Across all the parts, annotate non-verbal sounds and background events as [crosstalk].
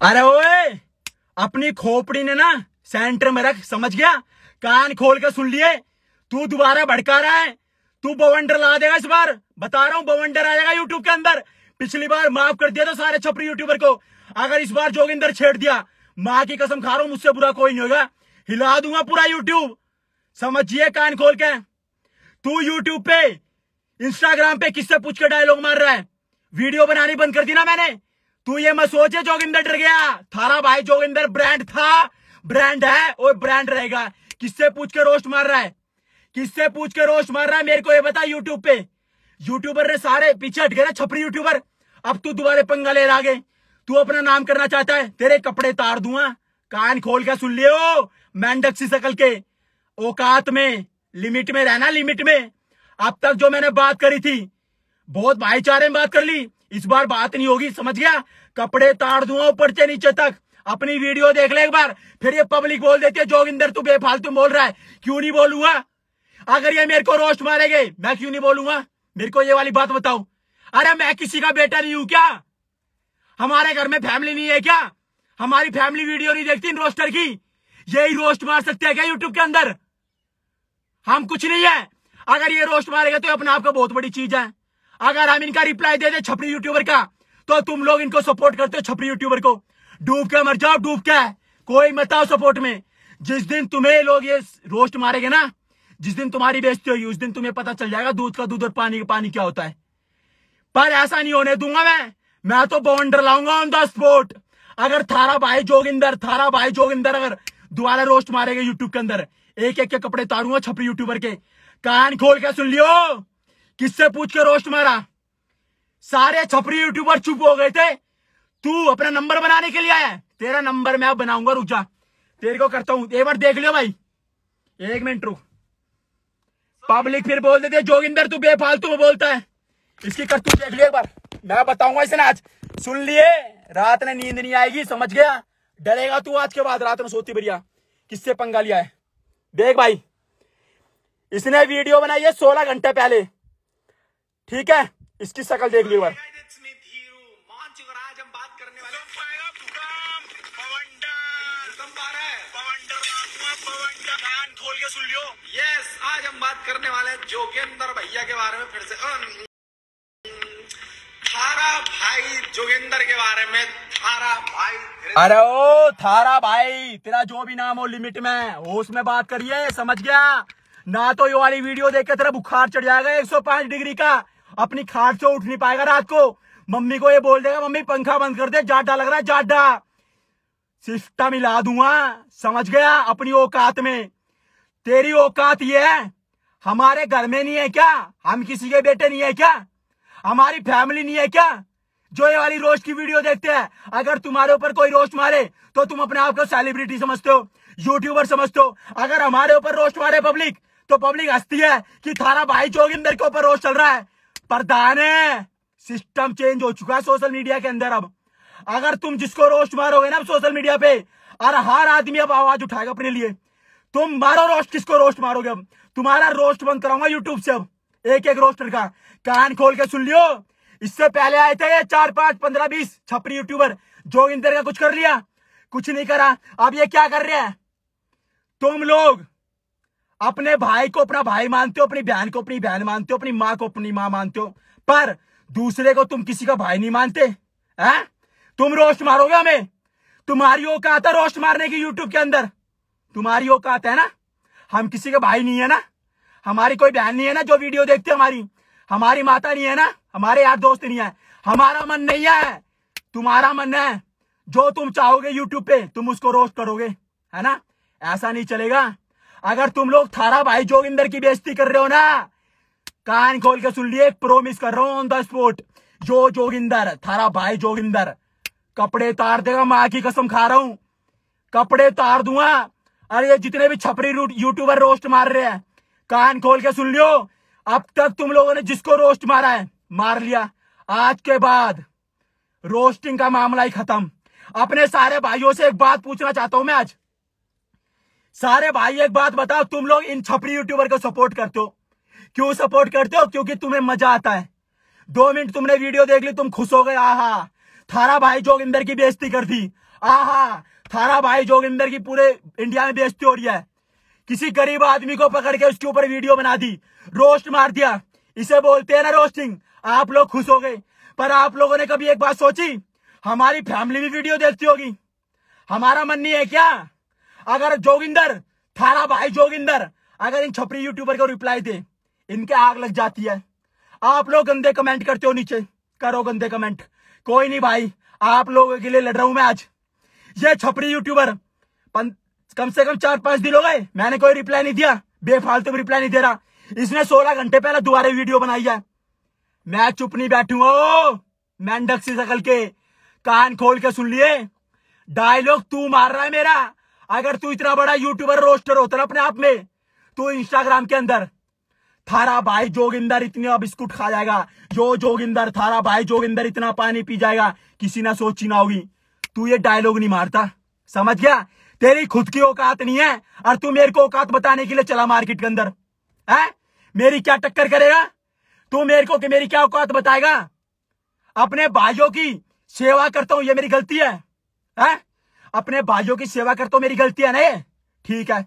अरे ओए, अपनी खोपड़ी ने ना सेंटर में रख, समझ गया? कान खोल के सुन लिए। तू दोबारा भड़का रहा है। तू बवंडर ला देगा इस बार। बता रहा हूँ, बवंडर आ जाएगा यूट्यूब के अंदर। पिछली बार माफ़ कर दिया था सारे छपरी यूट्यूबर को। अगर इस बार जोगिंदर छेड़ दिया, माँ की कसम खा रहा हूँ, मुझसे बुरा कोई नहीं होगा। हिला दूँगा पूरा यूट्यूब समझिए कान खोल के। तू यूट्यूब पे इंस्टाग्राम पे किससे पूछ के डायलॉग मार रहा है? वीडियो बनानी बंद कर दी ना मैंने। तू ये मत सोचे जोगिंदर डर गया। थारा भाई जोगिंदर ब्रांड था। ब्रांड है, और ब्रांड रहेगा। किससे पूछ के रोस्ट मार रहा है? किससे पूछ के रोस्ट मार रहा है? मेरे को ये बता यूट्यूब पे। यूट्यूबर ने सारे पीछे हट गए ना, छपरी यूट्यूबर अब तू दोबारा पंगा ले आगे तू अपना नाम करना चाहता है? तेरे कपड़े तार दूँगा। कान खोल के सुन लियो मेंढक सी सकल के। औकात में लिमिट में रहना लिमिट में। अब तक जो मैंने बात करी थी, बहुत भाईचारे में बात कर ली। इस बार बात नहीं होगी, समझ गया? कपड़े ताड़ दूँगा ऊपर से नीचे तक। अपनी वीडियो देख ले एक बार। फिर ये पब्लिक बोल देती है, जोगिंदर, तू बेफालतू बोल रहा है। क्यों नहीं बोलूँगा? अगर ये मेरे को रोस्ट मारेगे, मैं क्यों नहीं बोलूँगा? मेरे को ये वाली बात बताओ। अरे मैं किसी का बेटा नहीं हूँ क्या? हमारे घर में फैमिली नहीं है क्या? हमारी फैमिली वीडियो नहीं देखती रोस्टर की? यही रोस्ट मार सकते हैं क्या यूट्यूब के अंदर? हम कुछ नहीं है। अगर ये रोस्ट मारेगा तो अपने आप का बहुत बड़ी चीज़ है। अगर हम इनका रिप्लाई दे दे छपरी यूट्यूबर का तो तुम लोग इनको सपोर्ट करते हो छपरी यूट्यूबर को। डूब के मर जाओ, डूब के। कोई मत आओ सपोर्ट में। जिस दिन तुम्हें लोग ये रोस्ट मारेंगे ना, जिस दिन तुम्हारी बेइज्जती होगी, उस दिन तुम्हें पता चल जाएगा दूध का दूध और पानी का पानी क्या होता है। पर ऐसा नहीं होने दूँगा मैं। मैं तो बाउंडर लाऊँगा ऑन द स्पॉट अगर थारा भाई जोगिंदर, थारा भाई जोगिंदर अगर दोबारा रोस्ट मारेगा यूट्यूब के अंदर एक एक के कपड़े तारूँगा छपरी यूट्यूबर के। कान खोल के सुन लियो। किससे पूछ के रोस्ट मारा सारे छपरी यूट्यूबर चुप हो गए थे। तू अपना नंबर बनाने के लिए आया तेरा नंबर मैं बनाऊँगा, रुक जा। तेरे को करता हूँ। एक बार देख लियो भाई। एक मिनट रुक। पब्लिक फिर बोल देते, जोगिंदर तू बेफालतू में बोलता है। इसकी करतूत देख लियो एक बार। मैं बताऊँगा इसे आज। सुन लिए, रात में नींद नहीं आएगी, समझ गया? डरेगा तू आज के बाद, रात में सोती बढ़िया। किससे पंगा लिया है? देख भाई। इसने वीडियो बनाई है सोलह घंटे पहले। ठीक है? इसकी शक्ल देख यस आज हम बात करने वाले भैया के बारे। में फिर से थारा भाई के बारे में थारा भाई अरे ओ, थारा भाई, तेरा जो भी नाम हो लिमिट में हो उसमें बात करिए, समझ गया? ना तो ये वाली वीडियो देख के तेरा बुखार चढ़ जाएगा 105 डिग्री का। अपनी खाट से उठ नहीं पाएगा रात को। मम्मी को ये बोल देगा, मम्मी, पंखा बंद कर दे, जाडा लग रहा है, जाडा। सिस्टम मिला दूँगा, समझ गया? अपनी औकात में। तेरी औकात ये है, हमारे घर में नहीं है क्या? हम किसी के बेटे नहीं है क्या? हमारी फैमिली नहीं है क्या? जो ये वाली रोस्ट की वीडियो देखते हैं, अगर तुम्हारे ऊपर कोई रोस्ट मारे तो तुम अपने आप को सेलिब्रिटी समझते हो यूट्यूबर समझते हो। अगर हमारे ऊपर रोस्ट मारे पब्लिक तो पब्लिक हंसती है कि थारा भाई जोगिंदर के ऊपर रोस्ट चल रहा है। प्रधान है। सिस्टम चेंज हो चुका है सोशल मीडिया के अंदर अब। अगर तुम जिसको रोस्ट मारोगे ना सोशल मीडिया पे, और हर आदमी अब आवाज़ उठाएगा अपने लिए। तुम मारो रोस्ट किसको रोस्ट मारोगे अब? तुम्हारा रोस्ट बंद कराऊँगा यूट्यूब से अब। एक एक रोस्टर का। कान खोल के सुन लियो। इससे पहले आए थे ये चार पाँच पंद्रह बीस छपरी यूट्यूबर जो जोगिंदर का कुछ कर लिया। कुछ नहीं करा। अब ये क्या कर रहे हैं? तुम लोग अपने भाई को अपना भाई मानते हो, अपनी बहन को अपनी बहन मानते हो, अपनी माँ को अपनी माँ मानते हो, पर दूसरे को तुम किसी का भाई नहीं मानते, हैं? तुम रोस्ट मारोगे हमें? तुम्हारी औकात है रोस्ट मारने की यूट्यूब के अंदर। तुम्हारी औकात है ना? हम किसी के भाई नहीं है ना? हमारी कोई बहन नहीं है ना जो वीडियो देखते हमारी? हमारी माता नहीं है ना? हमारे यार दोस्त नहीं है। हमारा मन नहीं है। तुम्हारा मन है। जो तुम चाहोगे यूट्यूब पे, तुम उसको रोस्ट करोगे, है ना? ऐसा नहीं चलेगा। अगर तुम लोग थारा भाई जोगिंदर की बेइज्जती कर रहे हो ना, कान खोल के सुन लिए प्रोमिस कर रहा हूँ ऑन द स्पॉट जो जोगिंदर, थारा भाई जोगिंदर, कपड़े तार देगा, माँ की कसम खा रहा हूँ। कपड़े तार दूँगा। अरे ये जितने भी छपरी यूट्यूबर रोस्ट मार रहे हैं, कान खोल के सुन लियो। अब तक तुम लोगों ने जिसको रोस्ट मारा है, मार लिया। आज के बाद रोस्टिंग का मामला ही खत्म। अपने सारे भाइयों से एक बात पूछना चाहता हूँ मैं आज। सारे भाई, एक बात बताओ, तुम लोग इन छपरी यूट्यूबर को सपोर्ट करते हो? क्यों सपोर्ट करते हो? क्योंकि तुम्हें मज़ा आता है। दो मिनट तुमने वीडियो देख ली, तुम खुश हो गए, आहा। थारा भाई जोगिंदर की बेइज्जती कर दी, आहा। थारा भाई जोगिंदर की पूरे इंडिया में बेइज्जती हो रही है। किसी गरीब आदमी को पकड़ के उसके ऊपर वीडियो बना दी रोस्ट मार दिया। इसे बोलते हैं ना रोस्टिंग आप लोग खुश हो गए। पर आप लोगों ने कभी एक बात सोची? हमारी फैमिली भी वीडियो देखती होगी। हमारा मन नहीं है क्या? अगर जोगिंदर, थारा भाई जोगिंदर, अगर इन छपरी यूट्यूबर को रिप्लाई दे, इनके आग लग जाती है। आप लोग गंदे कमेंट करते हो नीचे। करो गंदे कमेंट कोई नहीं भाई, आप लोगों के लिए लड़ रहा हूँ मैं आज। ये छपरी यूट्यूबर कम से कम चार पाँच दिन हो गए, मैंने कोई रिप्लाई नहीं दिया। बेफालतू रिप्लाई नहीं दे रहा। इसने सोलह घंटे पहले दोबारा वीडियो बनाई है। मैं चुप नहीं बैठूँगा मेंढक सी सकल के कान खोल के सुन लिए। डायलॉग तू मार रहा है मेरा। अगर तू इतना बड़ा यूट्यूबर रोस्टर होता ना अपने आप में। तू इंस्टाग्राम के अंदर। थारा भाई जोगिंदर इतने बिस्कुट खा जाएगा। जो जोगिंदर थारा भाई जोगिंदर इतना पानी पी जाएगा। किसी ना सोची ना होगी। तू ये डायलॉग नहीं मारता। समझ गया? तेरी खुद की औकात नहीं है और तू मेरे को औकात बताने के लिए चला मार्केट के अंदर। है? मेरी क्या टक्कर करेगा? तू मेरे को कि मेरी क्या औकात बताएगा? अपने भाइयों की सेवा करता हूँ ये मेरी गलती है, है? अपने भाइयों की सेवा करता हूँ मेरी गलती है ना ये? ठीक है।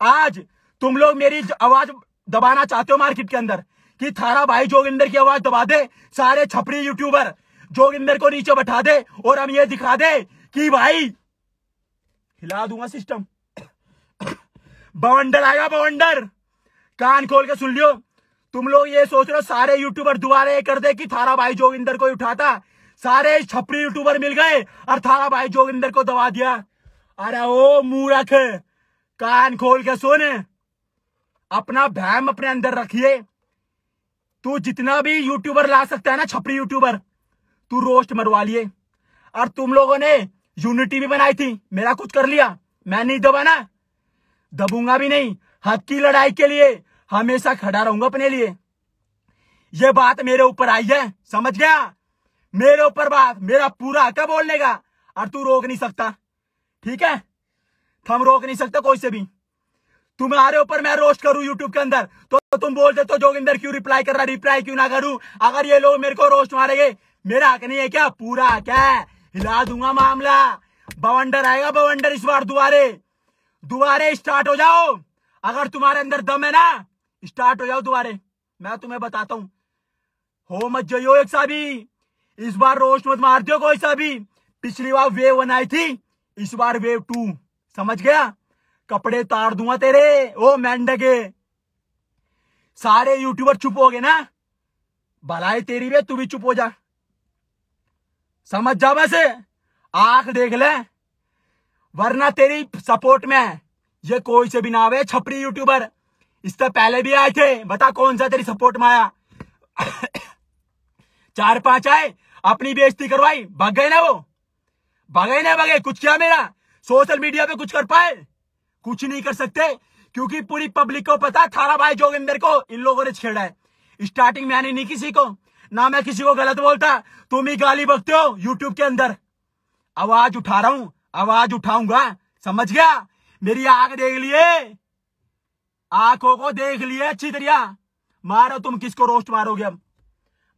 आज तुम लोग मेरी आवाज़ दबाना चाहते हो मार्केट के अंदर कि थारा भाई जोगिंदर की आवाज़ दबा दे, सारे छपरी यूट्यूबर जोगिंदर को नीचे बैठा दे और हम ये दिखा दे कि भाई, हिला दूँगा सिस्टम [coughs] बवंडर आएगा बवंडर। कान खोल के सुन लियो। तुम लोग ये सोच रहे हो सारे यूट्यूबर दोबारा ये कर दे कि थारा भाई जोगिंदर को उठाता सारे छपरी यूट्यूबर मिल गए। और थारा भाई जोगिंदर को दबा दिया। अरे ओ, मूर्ख। कान खोल के सुन। अपना भैम अपने अंदर रखिए। तू जितना भी यूट्यूबर ला सकता है ना, छपरी यूट्यूबर, तू रोस्ट मरवा लिए। और तुम लोगों ने यूनिटी भी बनाई थी, मेरा कुछ कर लिया। मैं नहीं दबा ना। दबूँगा भी नहीं। हक की लड़ाई के लिए हमेशा खड़ा रहूँगा अपने लिए। ये बात मेरे ऊपर आई है, समझ गया? मेरे ऊपर बात, मेरा पूरा हक बोलने का और तू रोक नहीं सकता। ठीक है? हम रोक नहीं सकते कोई से भी। तुम्हारे ऊपर मैं रोस्ट करूँ यूट्यूब के अंदर। तो तुम बोल देते हो, जोगिंदर, क्यों रिप्लाई कर रहा रिप्लाई क्यों ना करूँ? अगर ये लोग मेरे को रोस्ट मारेंगे, मेरा हक नहीं है क्या? पूरा क्या हिला दूँगा मामला। बवंडर आएगा बवंडर इस बार दोबारे दोबारे स्टार्ट हो जाओ। अगर तुम्हारे अंदर दम है ना स्टार्ट हो जाओ दोबारे मैं तुम्हें बताता हूँ। हो मत जाइयो एक सा भी। इस बार रोस्ट मत मार दियो कोई सा भी पिछली बार वेव वन आई थी, इस बार वेव टू। समझ गया? कपड़े तार दूँगा तेरे। ओ मेंढके सारे यूट्यूबर चुप हो गए ना? भलाई तेरी वे तू भी चुप हो जा। समझ जा बस। आँख देख ले। वरना तेरी सपोर्ट में ये कोई से भी ना आवे, छपरी यूट्यूबर। इससे पहले भी आए थे। बता कौन सा तेरी सपोर्ट में आया? [coughs] चार पाँच आए। अपनी बेइज्जती करवाई। भाग गए ना वो? भागे ना, भागे कुछ क्या मेरा? सोशल मीडिया पे कुछ कर पाए? कुछ नहीं कर सकते, क्योंकि पूरी पब्लिक को पता, थारा भाई जोगिंदर को इन लोगों ने छेड़ा है। स्टार्टिंग में आने नहीं किसी को, ना मैं किसी को गलत बोलता। तुम ही गाली बकते हो यूट्यूब के अंदर। आवाज़ उठा रहा हूँ, आवाज़ उठाऊँगा। समझ गया? मेरी आग देख लिए। आँखों को देख लिए अच्छी तरह। मारो तुम किसको रोस्ट मारोगे अब?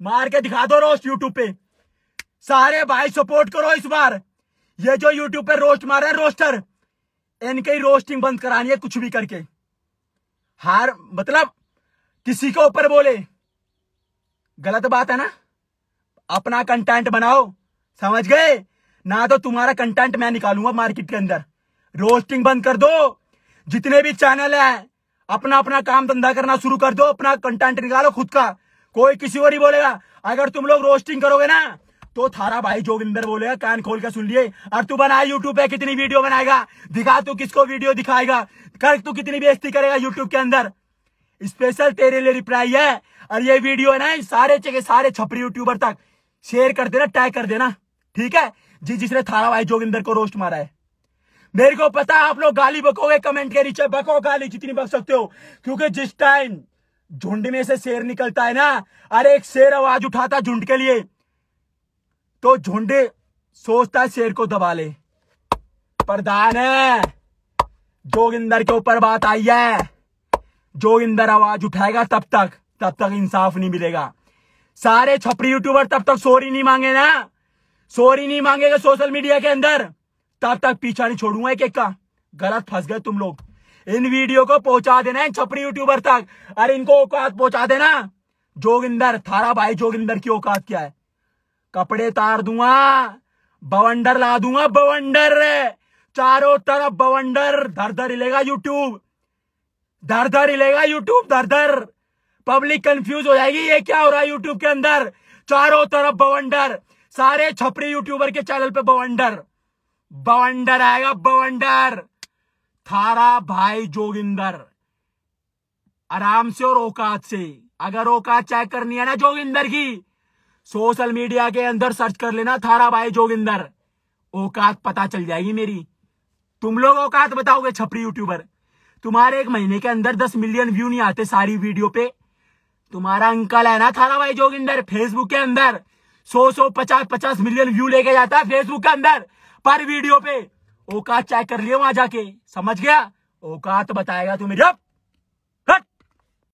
मार के दिखा दो रोस्ट यूट्यूब पे। सारे भाई सपोर्ट करो इस बार। ये जो यूट्यूब पे रोस्ट मार रहे हैं रोस्टर इनके ही रोस्टिंग बंद करानी है कुछ भी करके। हार मतलब किसी के ऊपर बोले। गलत बात है ना? अपना कंटेंट बनाओ। समझ गए? ना तो तुम्हारा कंटेंट मैं निकालूँगा मार्केट के अंदर। रोस्टिंग बंद कर दो। जितने भी चैनल है अपना अपना काम धंधा करना शुरू कर दो। अपना कंटेंट निकालो खुद का। कोई किसी और नहीं बोलेगा। अगर तुम लोग रोस्टिंग करोगे ना तो थारा भाई जोगिंदर बोलेगा कान खोल के सुन लिए। और तू बना यूट्यूब पे कितनी वीडियो बनाएगा? दिखा तू किसको वीडियो दिखाएगा? कर तू कितनी बेइज्जती करेगा यूट्यूब के अंदर? स्पेशल तेरे लिए रिप्लाई है। और ये वीडियो ना, सारे जगह सारे छपरी यूट्यूबर तक। शेयर कर देना टैग कर देना। ठीक है? जी, जिसने थारा भाई जोगिंदर को रोस्ट मारा है। मेरे को पता है, आप लोग गाली बकोगे कमेंट के नीचे बको गाली जितनी बक सकते हो। क्योंकि जिस टाइम झुंड में से शेर निकलता है ना, अरे एक शेर आवाज़ उठाता झुंड के लिए। तो झुंडे सोचता है शेर को दबा ले। प्रधान है। जोगिंदर के ऊपर बात आई है। जोगिंदर आवाज़ उठाएगा तब तक तब तक इंसाफ नहीं मिलेगा। सारे छपरी यूट्यूबर तब तक सॉरी नहीं मांगे ना। सॉरी नहीं मांगेगा सोशल मीडिया के अंदर। तब तक पीछा नहीं छोड़ूँगा एक एक का। गलत फंस गए तुम लोग। इन वीडियो को पहुँचा देना इन छपरी यूट्यूबर तक। अरे इनको औकात पहुँचा देना। जोगिंदर, थारा भाई जोगिंदर की औकात क्या है? कपड़े तार दूँगा, बवंडर ला दूँगा, बवंडर। चारों तरफ़ बवंडर, धर धर हिलेगा यूट्यूब धर धर हिलेगा यूट्यूब धर धर। पब्लिक कंफ्यूज हो जाएगी, ये क्या हो रहा है यूट्यूब के अंदर? चारों तरफ़ बवंडर, सारे छपरी यूट्यूबर के चैनल पे बवंडर। बवंडर आएगा, बवंडर। थारा भाई जोगिंदर। आराम से और औकात से। अगर औकात चेक करनी है ना जोगिंदर की सोशल मीडिया के अंदर सर्च कर लेना थारा भाई जोगिंदर। औकात पता चल जाएगी मेरी। तुम लोग औकात बताओगे, छपरी यूट्यूबर तुम्हारे एक महीने के अंदर दस मिलियन व्यू नहीं आते सारी वीडियो पे। तुम्हारा अंकल है ना थारा भाई जोगिंदर फेसबुक के अंदर। सौ सौ पचास पचास मिलियन व्यू लेके जाता है फेसबुक के अंदर, पर वीडियो पे। औकात चेक कर लियो वहाँ जाके। समझ गया? औकात बताएगा तुम्हें जब